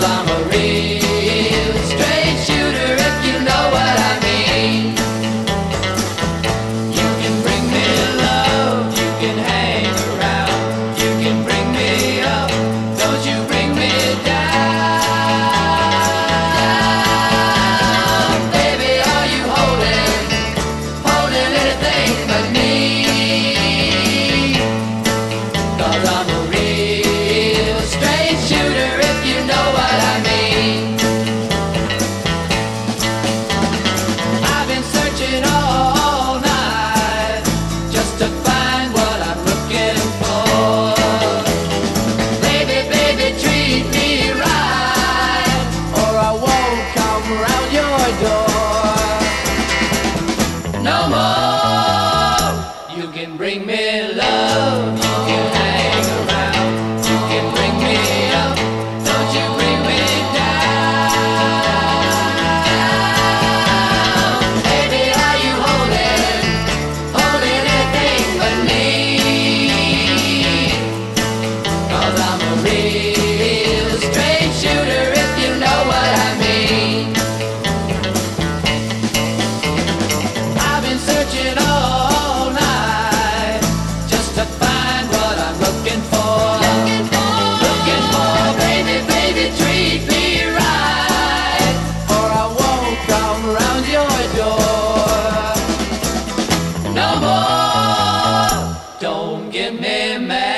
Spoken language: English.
la no more. You can bring me love. You can hang around. You can bring me up. Don't you bring me down. Baby, are you holding, holding anything but me? i I'm a real me, me.